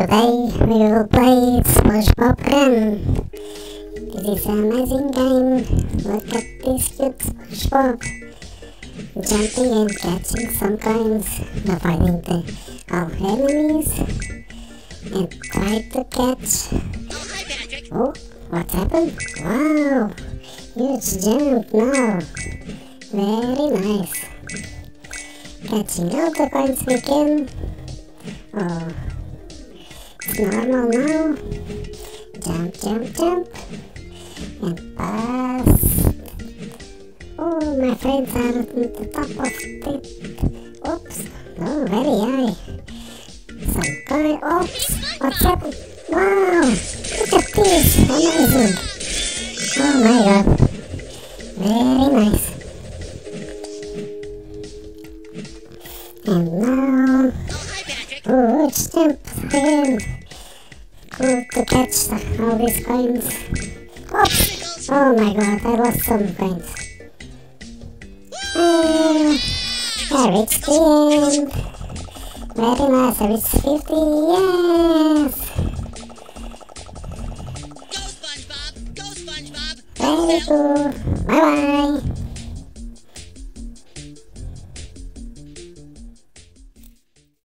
Today we will play SpongeBob Run. This is an amazing game. Look at this cute SpongeBob. Jumping and catching some coins, avoiding the all enemies, and try to catch. Oh. Oh, what happened? Wow, huge jump now. Very nice. Catching all the coins we can. Oh, normal now. Jump, jump, jump. And pass. Oh, my friends are at the top of the it. Oops. Oh, very high. Some coin. Oops. What's happened? Wow. Look at this. Amazing. Oh my god. Very nice. And now. Oh. Oh, it's jump again. Cool to catch all these coins. Oops. Oh my god, I lost some coins. Uh, I reached the end. Very nice, I reached 50. Yes. Go, SpongeBob. Go, SpongeBob. Very cool. Bye bye.